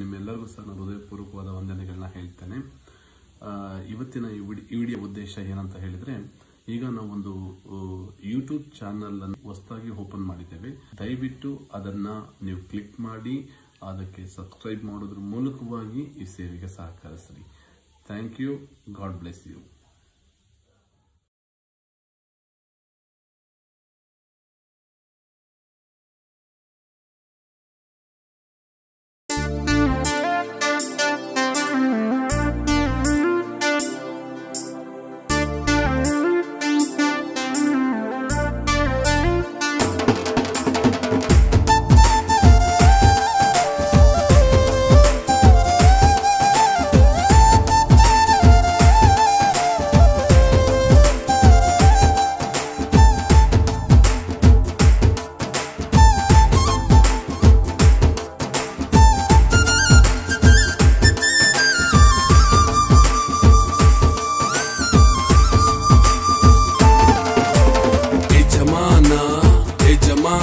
ನಿಮ್ಮೆಲ್ಲರಿಗೂ ಸಹ ನಾನು ಹೃದಯಪೂರ್ವಕವಾದ ವಂದನೆಗಳನ್ನ ಹೇಳ್ತೇನೆ. ಇವತ್ತಿನ ಈ ವಿಡಿ- ವಿಡಿಯೋ ಉದ್ದೇಶ ಏನಂತ ಹೇಳಿದ್ರೆ, ಈಗ ನಾವು ಒಂದು ಯೂಟ್ಯೂಬ್ ಚಾನಲ್ ಅನ್ನು ಹೊಸದಾಗಿ ಓಪನ್ ಮಾಡಿದ್ದೇವೆ. ದಯವಿಟ್ಟು ಅದನ್ನ ನೀವು ಕ್ಲಿಕ್ ಮಾಡಿ, ಅದಕ್ಕೆ ಸಬ್ಸ್ಕ್ರೈಬ್ ಮಾಡೋದ್ರ ಮೂಲಕವಾಗಿ ಈ ಸೇವೆಗೆ ಸಹಕರಿಸ್ರಿ. Thank you god bless you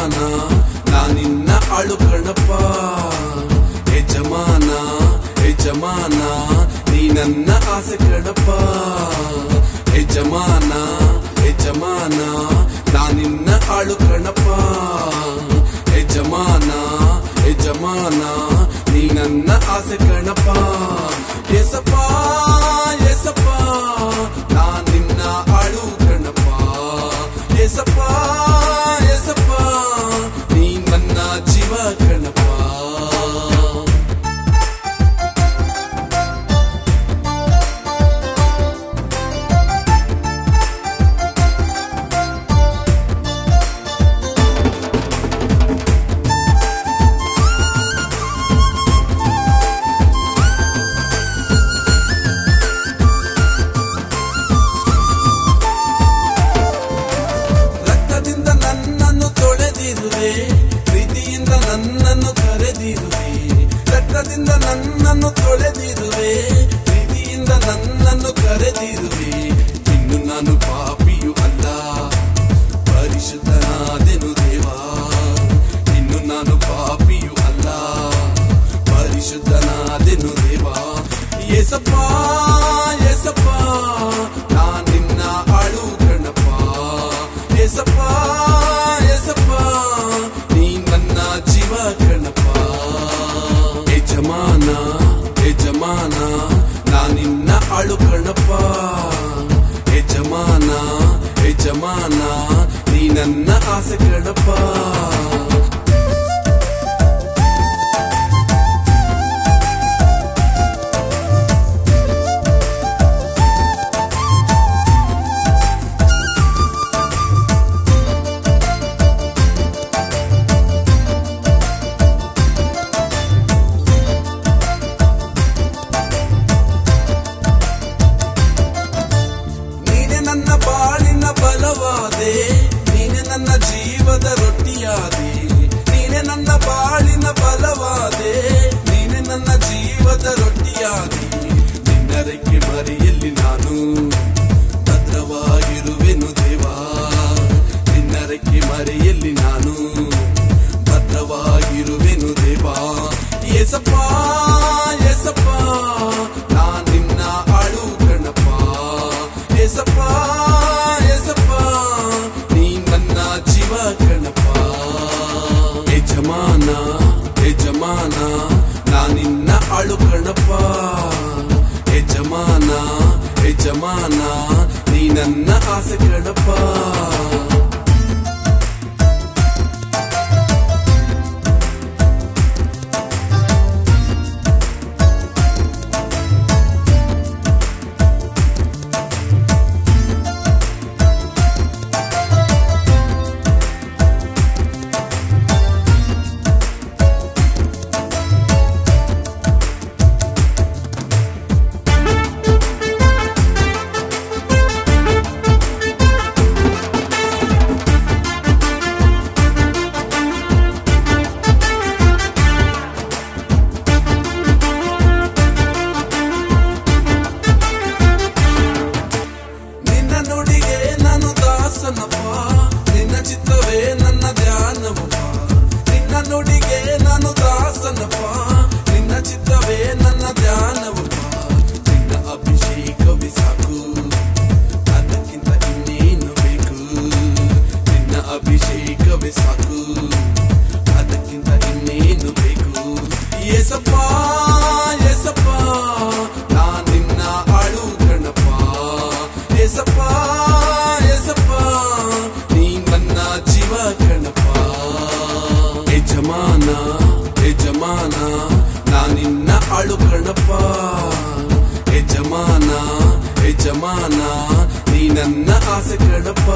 ಯಜಮಾನ ನಾನಿನ್ನ ಆಳು ಕಣಪ್ಪ ಯಜಮಾನ ಯಜಮಾನ ನೀ ನನ್ನ ಆಸೆ ಕಣಪ್ಪ ಯಜಮಾನ ಯಜಮಾನ ನಾನಿನ್ನ ಆಳು ಕಣಪ್ಪ ಯಜಮಾನ ಯಜಮಾನ ನೀ ನನ್ನ ಆಸೆ ಕಣಪ್ಪ ಎಸಪ್ಪ ತೊಳೆದಿರುವೆ ಪ್ರೀತಿಯಿಂದ ನನ್ನನ್ನು ಕರೆದಿರುವೆ ರಕ್ತದಿಂದ ನನ್ನನ್ನು ತೊಳೆದಿರುವೆ, ಪ್ರೀತಿಯಿಂದ ನನ್ನನ್ನು ಕರೆದಿರುವೆ. ಇನ್ನು ನಾನು ಪಾಪಿಯು ಅಲ್ಲ, ಪರಿಶುದ್ಧನಾದೆನು ದೇವಾ. ಇನ್ನು ನಾನು ಪಾಪಿಯು ಅಲ್ಲ, ಪರಿಶುದ್ಧನಾದೆನು ದೇವಾ. ಏಸಪ್ಪ ಏಸಪ್ಪ ನಾನು ನಿನ್ನ ಆಳು ಕಣಪ್ಪ ಯಜಮಾನ ಯಜಮಾನ ನಾನಿನ್ನ ಆಳು ಕಣಪ್ಪ ಯಜಮಾನ ಯಜಮಾನ ನೀ ನನ್ನ ಆಸೆ ಕಣಪ್ಪ ಬಲವಾದೆ, ನೀನೆ ನನ್ನ ಜೀವದ ರೊಟ್ಟಿಯಾದೆ, ನೀನೆ ನನ್ನ ಬಾಳಿನ ಬಲವಾದೆ, ನೀನೆ ನನ್ನ ಜೀವದ ರೊಟ್ಟಿಯಾದೆ. ನಿನ್ನರಕ್ಕೆ ಮರೆಯಲ್ಲಿ ನಾನು ಭದ್ರವಾಗಿರುವೆನು ದೇವಾ. ನಿನ್ನರಕ್ಕೆ ಮರೆಯಲ್ಲಿ ನಾನು ಭದ್ರವಾಗಿರುವೆನು ದೇವಾ. ಏಸಪ್ಪ ಯಜಮಾನ ಯಜಮಾನ ನಾನಿನ್ನ ಆಳು ಕಣಪ್ಪ ಯಜಮಾನ ಯಜಮಾನ ನೀ ನನ್ನ ಆಸೆ ಕಣಪ್ಪ ಧ್ಯಾನವಪ್ಪ ನಿನ್ನ ನುಡಿಗೆ ನಾನು ದಾಸನಪ್ಪ ನಿನ್ನ ಚಿತ್ತವೇ ನನ್ನ ಧ್ಯಾನವ వాళ్ళు కడప. యజమానా యజమానా నేనన్న ఆశ కడప